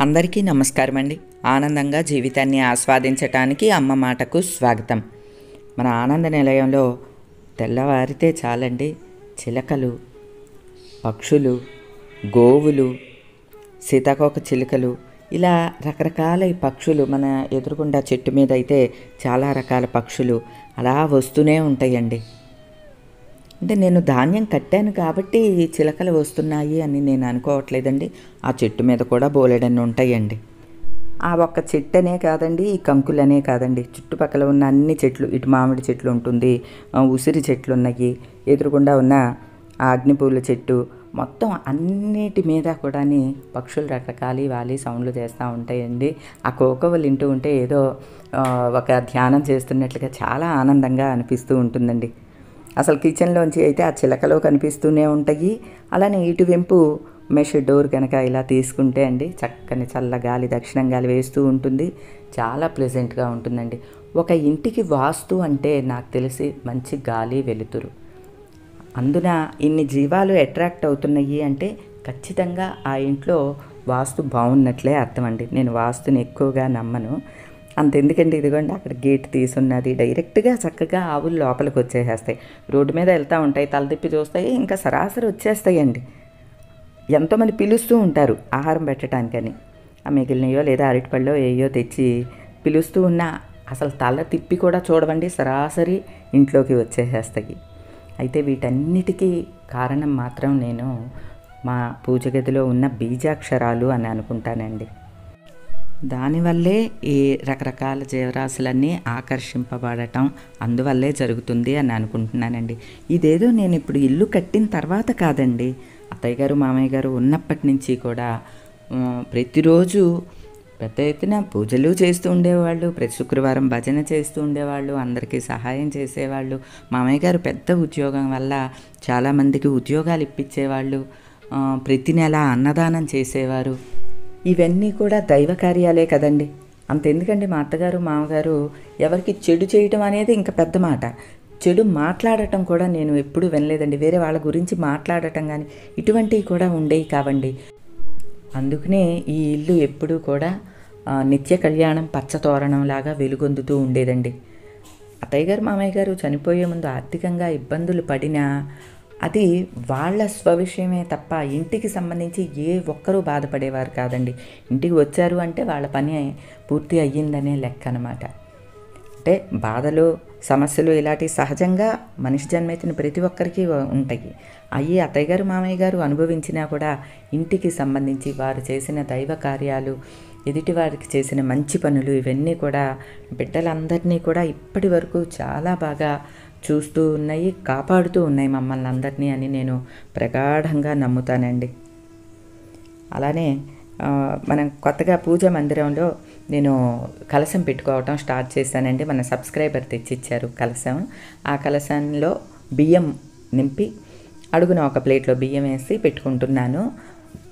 అందరికీ నమస్కారం అండి. ఆనందంగా జీవితాన్ని ఆస్వాదించటానికి అమ్మ మాటకు స్వాగతం. మన ఆనంద నిలయంలో తెల్లవారితే చాలండి. చిలకలు పక్షులు గోవులు సీతాకోక చిలుకలు ఇలా రకరకాల పక్షులు మన ఎదురుగుండా చెట్టు మీద అయితే చాలా రకాల పక్షులు అలా వస్తూనే ఉంటాయండి. అంటే నేను ధాన్యం కట్టాను కాబట్టి చిలకలు వస్తున్నాయి అని నేను అనుకోవట్లేదండి. ఆ చెట్టు మీద కూడా బోలెడన్ని ఉంటాయండి. ఆ ఒక్క చెట్టు అనే కాదండి ఈ కంకులనే కాదండి. చుట్టుపక్కల ఉన్న అన్ని చెట్లు ఇటు మామిడి చెట్లు ఉంటుంది ఉసిరి చెట్లు ఉన్నాయి ఎదురుగుండా ఉన్న అగ్నిపూల చెట్టు మొత్తం అన్నిటి మీద కూడా పక్షులు రకరకాలి వాలి సౌండ్లు చేస్తూ ఉంటాయండి. ఆ కోకవలు వింటూ ఉంటే ఏదో ఒక ధ్యానం చేస్తున్నట్లుగా చాలా ఆనందంగా అనిపిస్తూ ఉంటుందండి. అసలు కిచెన్లోంచి అయితే ఆ చిలకలో కనిపిస్తూనే ఉంటాయి. అలానే ఇటు వెంపు మెష్ డోర్ కనుక ఇలా తీసుకుంటే అండి చక్కని చల్ల గాలి దక్షిణం గాలి వేస్తూ ఉంటుంది. చాలా ప్లెజెంట్గా ఉంటుందండి. ఒక ఇంటికి వాస్తు అంటే నాకు తెలిసి మంచి గాలి వెలుతురు. అందున ఇన్ని జీవాలు అట్రాక్ట్ అవుతున్నాయి అంటే ఖచ్చితంగా ఆ ఇంట్లో వాస్తు బాగున్నట్లే అర్థం అండి. నేను వాస్తుని ఎక్కువగా నమ్మను. అంతెందుకండి ఇదిగోండి అక్కడ గేట్ తీసున్నది. డైరెక్ట్గా చక్కగా ఆవులు లోపలికి వచ్చేసేస్తాయి. రోడ్డు మీద వెళ్తూ ఉంటాయి తల తిప్పి చూస్తాయి ఇంకా సరాసరి వచ్చేస్తాయండి. ఎంతోమంది పిలుస్తూ ఉంటారు ఆహారం పెట్టడానికని ఆ మిగిలినయో లేదా అరటిపళ్ళో ఏయో తెచ్చి పిలుస్తూ ఉన్నా అసలు తల తిప్పి కూడా చూడవండి సరాసరి ఇంట్లోకి వచ్చేసేస్తాయి. అయితే వీటన్నిటికీ కారణం మాత్రం నేను మా పూజ గదిలో ఉన్న బీజాక్షరాలు అని అనుకుంటానండి. దానివల్లే ఈ రకరకాల జీవరాశులన్నీ ఆకర్షింపబడటం అందువల్లే జరుగుతుంది అని అనుకుంటున్నానండి. ఇదేదో నేను ఇప్పుడు ఇల్లు కట్టిన తర్వాత కాదండి. అత్తయ్య గారు మామయ్య గారు ఉన్నప్పటి నుంచి కూడా ప్రతిరోజు పెద్ద ఎత్తున పూజలు చేస్తూ ఉండేవాళ్ళు ప్రతి శుక్రవారం భజన చేస్తూ ఉండేవాళ్ళు అందరికీ సహాయం చేసేవాళ్ళు. మామయ్య గారు పెద్ద ఉద్యోగం వల్ల చాలామందికి ఉద్యోగాలు ఇప్పించేవాళ్ళు. ప్రతి నెల అన్నదానం చేసేవారు. ఇవన్నీ కూడా దైవ కార్యాలే కదండి. అంతెందుకండి మా అత్తగారు మామగారు ఎవరికి చెడు చేయటం అనేది ఇంకా పెద్ద మాట. చెడు మాట్లాడటం కూడా నేను ఎప్పుడూ వినలేదండి. వేరే వాళ్ళ గురించి మాట్లాడటం కానీ ఇటువంటివి కూడా ఉండేవి కావండి. అందుకనే ఈ ఇల్లు ఎప్పుడూ కూడా నిత్య కళ్యాణం పచ్చతోరణం లాగా వెలుగొందుతూ ఉండేదండి. అత్తయ్య గారు మామయ్య గారు చనిపోయే ముందు ఆర్థికంగా ఇబ్బందులు పడినా అది వాళ్ళ స్వవిషయమే తప్ప ఇంటికి సంబంధించి ఏ ఒక్కరూ బాధపడేవారు కాదండి. ఇంటికి వచ్చారు అంటే వాళ్ళ పని పూర్తి అయ్యిందనే లెక్క అనమాట అంటే బాధలు సమస్యలు ఇలాంటి సహజంగా మనిషి జన్మెత్తిన ప్రతి ఒక్కరికి ఉంటాయి. అయ్యి అత్తయ్య గారు మామయ్య గారు అనుభవించినా కూడా ఇంటికి సంబంధించి వారు చేసిన దైవ కార్యాలు ఎదుటి వారికి చేసిన మంచి పనులు ఇవన్నీ కూడా బిడ్డలందరినీ కూడా ఇప్పటి వరకు చాలా బాగా చూస్తూ ఉన్నాయి కాపాడుతూ ఉన్నాయి మమ్మల్ని అందరినీ అని నేను ప్రగాఢంగా నమ్ముతానండి. అలానే మనం కొత్తగా పూజ మందిరంలో నేను కలశం పెట్టుకోవటం స్టార్ట్ చేశానండి. మన సబ్స్క్రైబర్ తెచ్చిచ్చారు కలశం. ఆ కలశంలో బియ్యం నింపి అడుగున ఒక ప్లేట్లో బియ్యం వేసి పెట్టుకుంటున్నాను.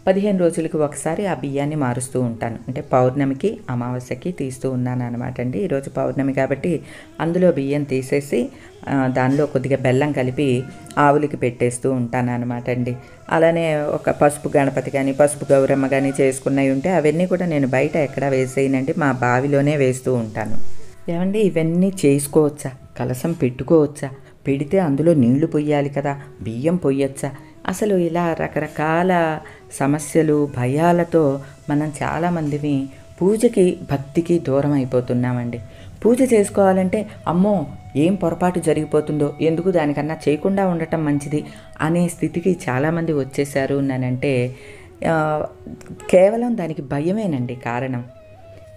పదిహేను రోజులకి ఒకసారి ఆ బియ్యాన్ని మారుస్తూ ఉంటాను. అంటే పౌర్ణమికి అమావాస్యకి తీస్తూ ఉన్నాను అనమాట అండి. ఈరోజు పౌర్ణమి కాబట్టి అందులో బియ్యం తీసేసి దానిలో కొద్దిగా బెల్లం కలిపి ఆవులకి పెట్టేస్తూ ఉంటాను అనమాట అండి. అలానే ఒక పసుపు గణపతి కానీ పసుపు గౌరమ్మ కానీ చేసుకున్నవి ఉంటే అవన్నీ కూడా నేను బయట ఎక్కడ వేసేయనండి. మా బావిలోనే వేస్తూ ఉంటాను. ఏమండి ఇవన్నీ చేసుకోవచ్చా? కలసం పెట్టుకోవచ్చా? పెడితే అందులో నీళ్ళు పొయ్యాలి కదా. బియ్యం పొయ్యొచ్చా అసలు ఇలా రకరకాల సమస్యలు భయాలతో మనం చాలామందిని పూజకి భక్తికి దూరం అయిపోతున్నామండి. పూజ చేసుకోవాలంటే అమ్మో ఏం పొరపాటు జరిగిపోతుందో ఎందుకు దానికన్నా చేయకుండా ఉండటం మంచిది అనే స్థితికి చాలామంది వచ్చేసారు నానంటే కేవలం దానికి భయమేనండి కారణం.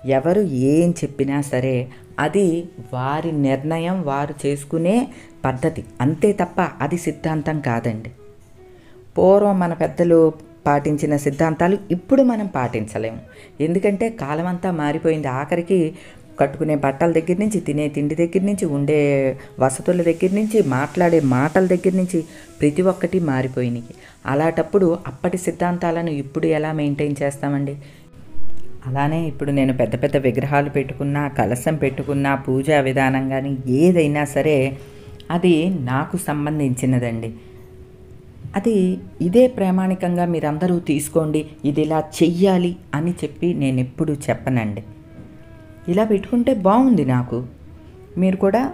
ఎవరు ఏం చెప్పినా సరే అది వారి నిర్ణయం వారు చేసుకునే పద్ధతి. అంతే తప్ప అది సిద్ధాంతం కాదండి. పూర్వం మన పెద్దలు పాటించిన సిద్ధాంతాలు ఇప్పుడు మనం పాటించలేము. ఎందుకంటే కాలం అంతా మారిపోయింది. ఆఖరికి కట్టుకునే బట్టల దగ్గర నుంచి తినే తిండి దగ్గర నుంచి ఉండే వసతుల దగ్గర నుంచి మాట్లాడే మాటల దగ్గర నుంచి ప్రతి ఒక్కటి మారిపోయినాయి. అలాంటప్పుడు అప్పటి సిద్ధాంతాలను ఇప్పుడు ఎలా మెయింటైన్ చేస్తామండి? అలానే ఇప్పుడు నేను పెద్ద పెద్ద విగ్రహాలు పెట్టుకున్నా కలశం పెట్టుకున్నా పూజా విధానం కానీ ఏదైనా సరే అది నాకు సంబంధించినదండి. అది ఇదే ప్రామాణికంగా మీరందరూ తీసుకోండి ఇది ఇలా చెయ్యాలి అని చెప్పి నేను ఎప్పుడు చెప్పనండి. ఇలా పెట్టుకుంటే బాగుంది నాకు. మీరు కూడా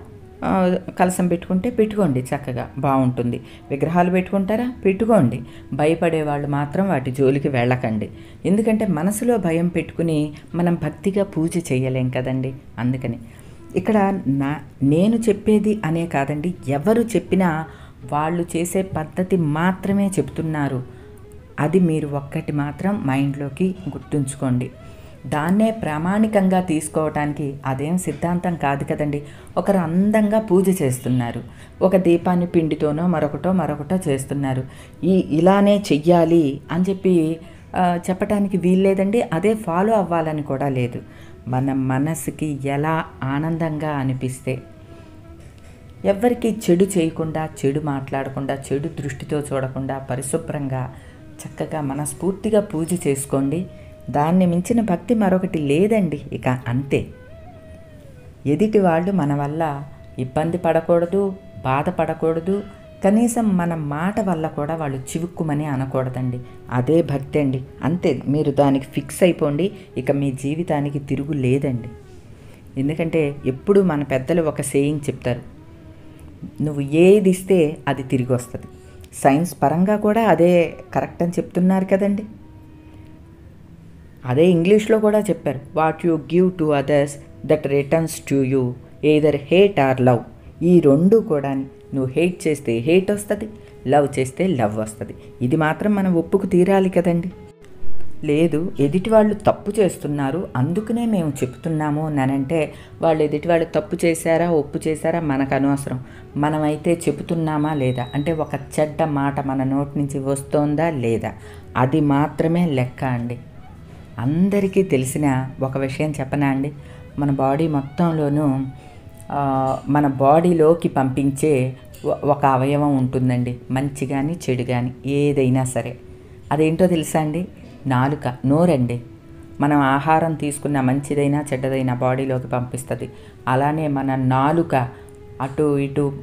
కలసం పెట్టుకుంటే పెట్టుకోండి చక్కగా బాగుంటుంది. విగ్రహాలు పెట్టుకుంటారా? పెట్టుకోండి. భయపడే వాళ్ళు మాత్రం వాటి జోలికి వెళ్ళకండి. ఎందుకంటే మనసులో భయం పెట్టుకుని మనం భక్తిగా పూజ చేయలేం కదండి. అందుకని. ఇక్కడ నా నేను చెప్పేది అనే కాదండి. ఎవరు చెప్పినా వాళ్ళు చేసే పద్ధతి మాత్రమే చెప్తున్నారు. అది మీరు ఒక్కటి మాత్రం మైండ్లోకి గుర్తుంచుకోండి. దాన్నే ప్రామాణికంగా తీసుకోవటానికి అదేం సిద్ధాంతం కాదు కదండి. ఒకరు అందంగా పూజ చేస్తున్నారు. ఒక దీపాన్ని పిండితోనో మరొకటో మరొకటో చేస్తున్నారు. ఈ ఇలానే చెయ్యాలి అని చెప్పి చెప్పటానికి వీల్లేదండి. అదే ఫాలో అవ్వాలని కూడా లేదు. మన మనసుకి ఎలా ఆనందంగా అనిపిస్తే ఎవ్వరికి చెడు చేయకుండా చెడు మాట్లాడకుండా చెడు దృష్టితో చూడకుండా పరిశుభ్రంగా చక్కగా మనస్ఫూర్తిగా పూజ చేసుకోండి. దాన్ని మించిన భక్తి మరొకటి లేదండి. ఇక అంతే. ఎదుటి వాళ్ళు మన వల్ల ఇబ్బంది పడకూడదు బాధపడకూడదు. కనీసం మన మాట వల్ల కూడా వాళ్ళు చివుక్కుమని అనకూడదండి. అదే భక్తి అండి. అంతే. మీరు దానికి ఫిక్స్ అయిపోండి. ఇక మీ జీవితానికి తిరుగు లేదండి. ఎందుకంటే ఎప్పుడు మన పెద్దలు ఒక సేయింగ్ చెప్తారు. నువ్వు ఏది ఇస్తే అది తిరిగి వస్తుంది సైన్స్ పరంగా కూడా అదే కరెక్ట్ అని చెప్తున్నారు కదండి. అదే ఇంగ్లీష్లో కూడా చెప్పారు what you give to others that returns to you either hate or love ఈ రెండు కూడా నువ్వు హేట్ చేస్తే హేట్ వస్తుంది లవ్ చేస్తే లవ్ వస్తుంది. ఇది మాత్రం మనం ఒప్పుకు తీరాలి కదండి. లేదు ఎదుటి వాళ్ళు తప్పు చేస్తున్నారు అందుకనే మేము చెప్తున్నాము అనంటే వాళ్ళు ఎదుటి వాళ్ళు తప్పు చేశారా ఒప్పు చేశారా మనకు అనవసరం. మనమైతే చెబుతున్నామా లేదా? అంటే ఒక చెడ్డ మాట మన నోటి నుంచి వస్తోందా లేదా? అది మాత్రమే లెక్క అండి. అందరికీ తెలిసిన ఒక విషయం చెప్పనా అండి? మన బాడీ మొత్తంలోనూ మన బాడీలోకి పంపించే ఒక అవయవం ఉంటుందండి. మంచి కానీ చెడు కానీ ఏదైనా సరే. అదేంటో తెలుసా అండి? నాలుక నోరండి. మనం ఆహారం తీసుకున్న మంచిదైనా చెడ్డదైనా బాడీలోకి పంపిస్తుంది. అలానే మన నాలుక అటు ఇటు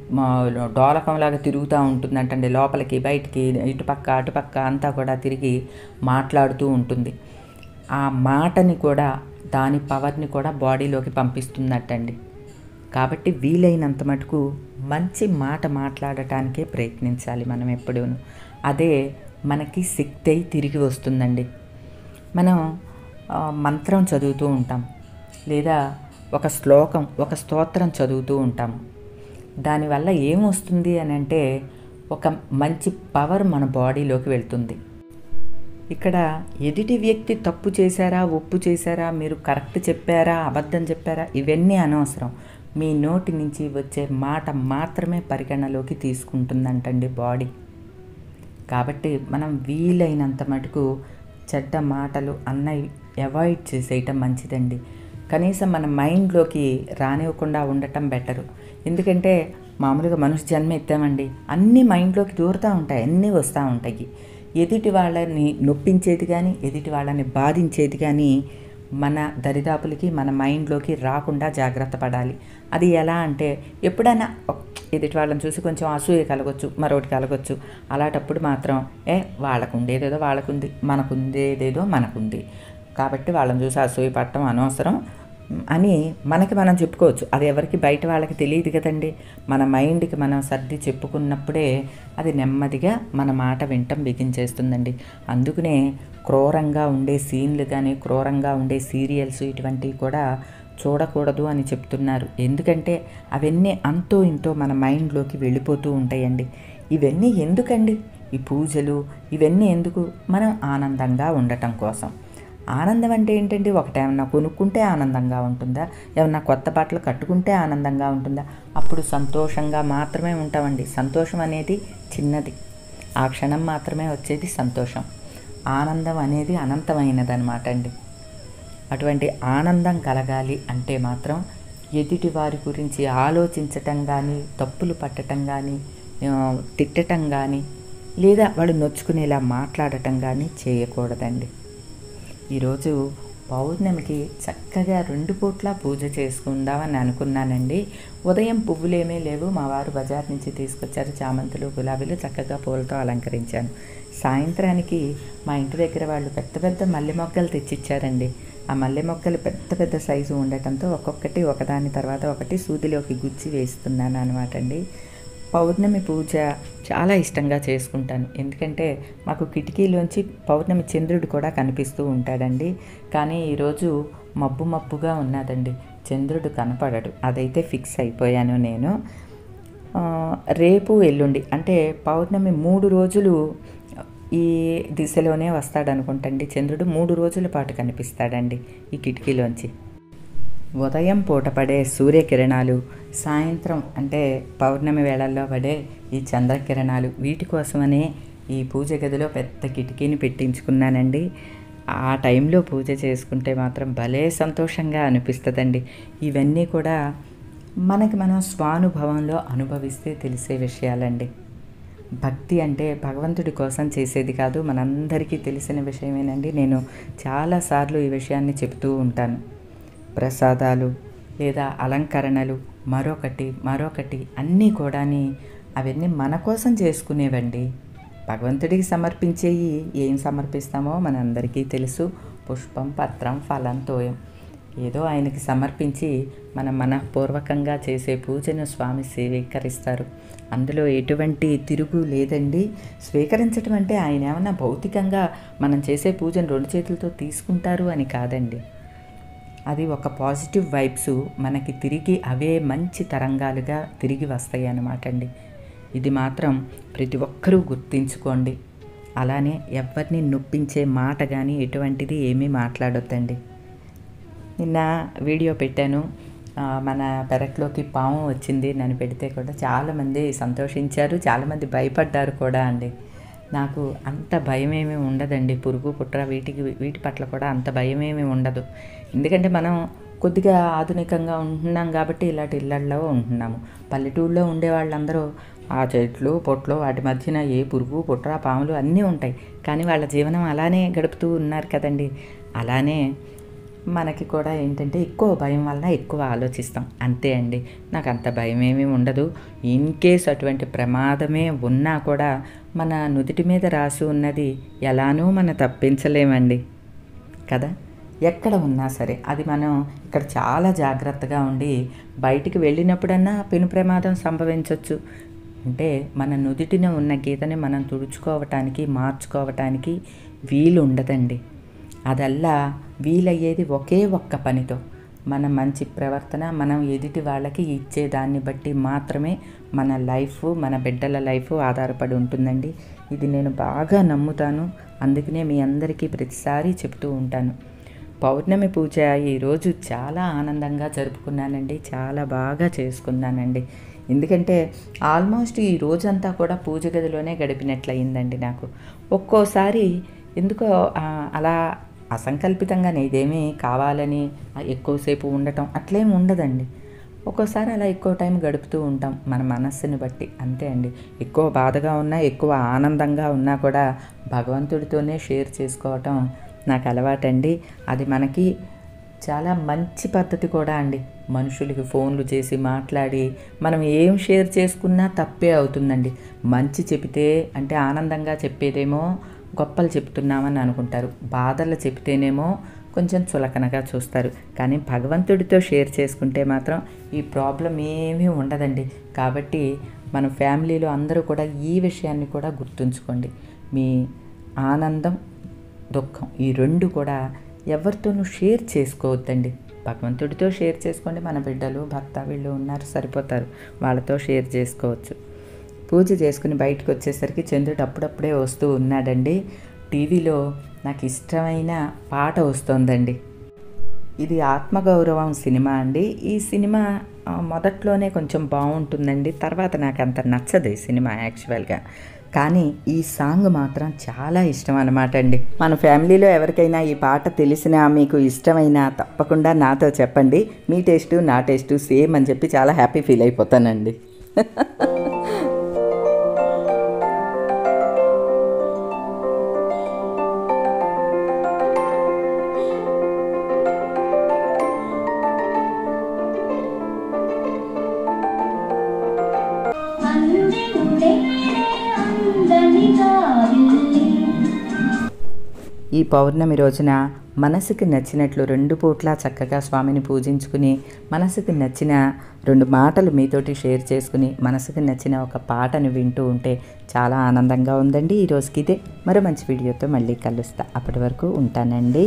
డోలకంలాగా తిరుగుతూ ఉంటుందంటండి. లోపలికి బయటికి ఇటుపక్క అటుపక్క అంతా కూడా తిరిగి మాట్లాడుతూ ఉంటుంది. ఆ మాటని కూడా దాని పవర్ని కూడా బాడీలోకి పంపిస్తుందటండి. కాబట్టి వీలైనంత మటుకు మంచి మాట మాట్లాడటానికే ప్రయత్నించాలి మనం ఎప్పుడూ అదే మనకి శక్తి అయి తిరిగి వస్తుందండి. మనం మంత్రం చదువుతూ ఉంటాం. లేదా ఒక శ్లోకం ఒక స్తోత్రం చదువుతూ ఉంటాము దానివల్ల ఏమొస్తుంది అని అంటే ఒక మంచి పవర్ మన బాడీలోకి వెళ్తుంది. ఇక్కడ ఎదుటి వ్యక్తి తప్పు చేశారా ఒప్పు చేశారా మీరు కరెక్ట్ చెప్పారా అబద్ధం చెప్పారా ఇవన్నీ అనవసరం. మీ నోటి నుంచి వచ్చే మాట మాత్రమే పరిగణలోకి తీసుకుంటుందంటండి బాడీ. కాబట్టి మనం వీలైనంత మటుకు చెడ్డ మాటలు అన్నవి అవాయిడ్ చేసేయటం మంచిదండి. కనీసం మన మైండ్లోకి రానివ్వకుండా ఉండటం బెటరు. ఎందుకంటే మామూలుగా మనిషి జన్మ ఎత్తామండి. అన్నీ మైండ్లోకి దూరుతూ ఉంటాయి అన్నీ వస్తూ ఉంటాయి. ఎదుటి వాళ్ళని నొప్పించేది కానీ ఎదుటి వాళ్ళని బాధించేది కానీ మన దరిదాపులకి మన మైండ్లోకి రాకుండా జాగ్రత్త పడాలి. అది ఎలా అంటే ఎప్పుడైనా ఎదుటి వాళ్ళని చూసి కొంచెం అసూయ కలగొచ్చు మరొకటి కలగొచ్చు. అలాంటప్పుడు మాత్రం ఏ వాళ్ళకు ఉండేదేదో వాళ్ళకుంది మనకు ఉండేదేదో మనకుంది. కాబట్టి వాళ్ళని చూసి అసూయ పడటం అనవసరం అని మనకి మనం చెప్పుకోవచ్చు. అది ఎవరికి బయట వాళ్ళకి తెలియదు కదండి. మన మైండ్కి మనం సర్ది చెప్పుకున్నప్పుడే అది నెమ్మదిగా మన మాట వింటం బిగించేస్తుందండి. అందుకనే క్రూరంగా ఉండే సీన్లు కానీ క్రూరంగా ఉండే సీరియల్స్ ఇటువంటివి కూడా చూడకూడదు అని చెప్తున్నారు. ఎందుకంటే అవన్నీ అంతో ఇంతో మన మైండ్లోకి వెళ్ళిపోతూ ఉంటాయండి. ఇవన్నీ ఎందుకండి? ఈ పూజలు ఇవన్నీ ఎందుకు? మనం ఆనందంగా ఉండటం కోసం. ఆనందం అంటే ఏంటండి? ఒకటేమన్నా కొనుక్కుంటే ఆనందంగా ఉంటుందా? ఏమన్నా కొత్త బట్టలు కట్టుకుంటే ఆనందంగా ఉంటుందా? అప్పుడు సంతోషంగా మాత్రమే ఉంటామండి. సంతోషం అనేది చిన్నది. ఆ క్షణం మాత్రమే వచ్చేది సంతోషం. ఆనందం అనేది అనంతమైనదన్నమాట అండి. అటువంటి ఆనందం కలగాలి అంటే మాత్రం ఎదుటి వారి గురించి ఆలోచించటం కానీ తప్పులు పట్టటం కానీ తిట్టటం కానీ లేదా వాళ్ళు నొచ్చుకునేలా మాట్లాడటం కానీ చేయకూడదండి. ఈరోజు పౌర్ణమికి చక్కగా రెండు పూట్ల పూజ చేసుకుందామని అనుకున్నానండి. ఉదయం పువ్వులేమీ లేవు. మా వారు బజార్ నుంచి తీసుకొచ్చారు చామంతులు గులాబీలు చక్కగా పూలతో అలంకరించాను. సాయంత్రానికి మా ఇంటి దగ్గర వాళ్ళు పెద్ద పెద్ద మల్లె మొగ్గలు తెచ్చిచ్చారండి. ఆ మల్లె మొక్కలు పెద్ద పెద్ద సైజు ఉండటంతో ఒక్కొక్కటి ఒకదాని తర్వాత ఒకటి సూదిలోకి గుచ్చి వేస్తున్నాను అనమాట అండి. పౌర్ణమి పూజ చాలా ఇష్టంగా చేసుకుంటాను. ఎందుకంటే మాకు కిటికీలోంచి పౌర్ణమి చంద్రుడు కూడా కనిపిస్తూ ఉంటాడండి. కానీ ఈరోజు మబ్బు మబ్బుగా ఉన్నదండి. చంద్రుడు కనపడడు. అదైతే ఫిక్స్ అయిపోయాను నేను. రేపు ఎల్లుండి అంటే పౌర్ణమి మూడు రోజులు ఈ దిశలోనే వస్తాడనుకుంటండి. చంద్రుడు మూడు రోజుల పాటు కనిపిస్తాడండి ఈ కిటికీలోంచి. ఉదయం పూట పడే సూర్యకిరణాలు సాయంత్రం అంటే పౌర్ణమి వేళల్లో పడే ఈ చంద్రకిరణాలు వీటి కోసమనే ఈ పూజ గదిలో పెద్ద కిటికీని పెట్టించుకున్నానండి. ఆ టైంలో పూజ చేసుకుంటే మాత్రం భలే సంతోషంగా అనిపిస్తుందండి. ఇవన్నీ కూడా మనకి మనం స్వానుభవంలో అనుభవిస్తే తెలిసే విషయాలండి. భక్తి అంటే భగవంతుడి కోసం చేసేది కాదు మనందరికీ తెలిసిన విషయమేనండి. నేను చాలాసార్లు ఈ విషయాన్ని చెబుతూ ఉంటాను. ప్రసాదాలు లేదా అలంకరణలు మరొకటి మరొకటి అన్నీ కూడాని అవన్నీ మన కోసం చేసుకునేవండి. భగవంతుడికి సమర్పించేవి ఏం సమర్పిస్తామో మనందరికీ తెలుసు. పుష్పం పత్రం ఫలం తోయం. ఏదో ఆయనకి సమర్పించి మన మనపూర్వకంగా చేసే పూజను స్వామి స్వీకరిస్తారు. అందులో ఎటువంటి తిరుగు లేదండి. స్వీకరించడం అంటే ఆయన ఏమన్నా భౌతికంగా మనం చేసే పూజను రెండు చేతులతో తీసుకుంటారు అని కాదండి. అది ఒక పాజిటివ్ వైబ్స్ మనకి తిరిగి అవే మంచి తరంగాలుగా తిరిగి వస్తాయి అన్నమాట అండి. ఇది మాత్రం ప్రతి ఒక్కరూ గుర్తించుకోండి. అలానే ఎవరిని నొప్పించే మాట కానీ ఎటువంటిది ఏమీ మాట్లాడొద్దండి. నిన్న వీడియో పెట్టాను. మన పెరట్లోకి పాము వచ్చింది నన్ను పెడితే కూడా చాలామంది సంతోషించారు చాలామంది భయపడ్డారు కూడా అండి. నాకు అంత భయం ఏమీ ఉండదండి. పురుగు పుట్ర వీటికి వీటి పట్ల కూడా అంత భయం ఏమీ ఉండదు. ఎందుకంటే మనం కొద్దిగా ఆధునికంగా ఉంటున్నాం కాబట్టి ఇలాంటి ఇళ్ళల్లో ఉంటున్నాము. పల్లెటూళ్ళలో ఉండే వాళ్ళందరూ ఆ చెట్లు పొట్లు వాటి మధ్యన ఏ పురుగు పుట్ర పాములు అన్నీ ఉంటాయి. కానీ వాళ్ళ జీవనం అలానే గడుపుతూ ఉన్నారు కదండి. అలానే మనకి కూడా ఏంటంటే ఎక్కువ భయం వలన ఎక్కువ ఆలోచిస్తాం. అంతే అండి. నాకు అంత భయం ఏమీ ఉండదు. ఇన్ కేస్ అటువంటి ప్రమాదమే ఉన్నా కూడా మన నుదుటి మీద రాసి ఉన్నది ఎలానూ మనం తప్పించలేమండి. కదా? ఎక్కడ ఉన్నా సరే అది మనం ఇక్కడ చాలా జాగ్రత్తగా ఉండి బయటికి వెళ్ళినప్పుడన్నా పెను ప్రమాదం సంభవించవచ్చు అంటే మన నుదిటిన ఉన్న గీతని మనం తుడుచుకోవటానికి మార్చుకోవటానికి వీలు ఉండదండి అదల్లా వీలయ్యేది ఒకే ఒక్క పనితో. మన మంచి ప్రవర్తన మనం ఎదుటి వాళ్ళకి ఇచ్చే దాన్ని బట్టి మాత్రమే మన లైఫ్ మన బిడ్డల లైఫ్ ఆధారపడి ఉంటుందండి. ఇది నేను బాగా నమ్ముతాను. అందుకనే మీ అందరికీ ప్రతిసారి చెప్తూ ఉంటాను. పౌర్ణమి పూజ ఈరోజు చాలా ఆనందంగా జరుపుకున్నానండి. చాలా బాగా చేసుకున్నానండి. ఎందుకంటే ఆల్మోస్ట్ ఈ రోజంతా కూడా పూజ గదిలోనే గడిపినట్లయిందండి నాకు. ఒక్కోసారి ఎందుకో అలా అసంకల్పితంగానే ఇదేమీ కావాలని ఎక్కువసేపు ఉండటం అట్లేమి ఉండదండి. ఒక్కోసారి అలా ఎక్కువ టైం గడుపుతూ ఉంటాం మన మనస్సుని బట్టి. అంతే అండి. ఎక్కువ బాధగా ఉన్నా ఎక్కువ ఆనందంగా ఉన్నా కూడా భగవంతుడితోనే షేర్ చేసుకోవటం నాకు అలవాటండి. అది మనకి చాలా మంచి పద్ధతి కూడా అండి. మనుషులకి ఫోన్లు చేసి మాట్లాడి మనం ఏం షేర్ చేసుకున్నా తప్పే అవుతుందండి. మంచి చెబితే అంటే ఆనందంగా చెప్పేదేమో గొప్పలు చెప్తున్నామని అనుకుంటారు. బాధలు చెప్తేనేమో కొంచెం చులకనగా చూస్తారు. కానీ భగవంతుడితో షేర్ చేసుకుంటే మాత్రం ఈ ప్రాబ్లం ఏమీ ఉండదండి. కాబట్టి మన ఫ్యామిలీలో అందరూ కూడా ఈ విషయాన్ని కూడా గుర్తుంచుకోండి. మీ ఆనందం దుఃఖం ఈ రెండు కూడా ఎవరితోనూ షేర్ చేసుకోవద్దండి. భగవంతుడితో షేర్ చేసుకోండి. మన బిడ్డలు భర్త వీళ్ళు ఉన్నారు సరిపోతారు. వాళ్ళతో షేర్ చేసుకోవచ్చు. పూజ చేసుకుని బయటకు వచ్చేసరికి చంద్రుడు అప్పుడప్పుడే వస్తూ ఉన్నాడండి. టీవీలో నాకు ఇష్టమైన పాట వస్తోందండి. ఇది ఆత్మగౌరవం సినిమా అండి. ఈ సినిమా మొదట్లోనే కొంచెం బాగుంటుందండి. తర్వాత నాకు అంత నచ్చదు ఈ సినిమా యాక్చువల్గా. కానీ ఈ సాంగ్ మాత్రం చాలా ఇష్టం అనమాట అండి. మన ఫ్యామిలీలో ఎవరికైనా ఈ పాట తెలిసినా మీకు ఇష్టమైనా తప్పకుండా నాతో చెప్పండి. మీ టేస్టు నా టేస్టు సేమ్ అని చెప్పి చాలా హ్యాపీ ఫీల్ అయిపోతానండి. ఈ పౌర్ణమి రోజున మనసుకి నచ్చినట్లు రెండు పూట్ల చక్కగా స్వామిని పూజించుకుని మనసుకి నచ్చిన రెండు మాటలు మీతోటి షేర్ చేసుకుని మనసుకు నచ్చిన ఒక పాటను వింటూ ఉంటే చాలా ఆనందంగా ఉందండి ఈరోజుకి ఇదే. మరో మంచి వీడియోతో మళ్ళీ కలుస్తా. అప్పటి వరకు ఉంటానండి.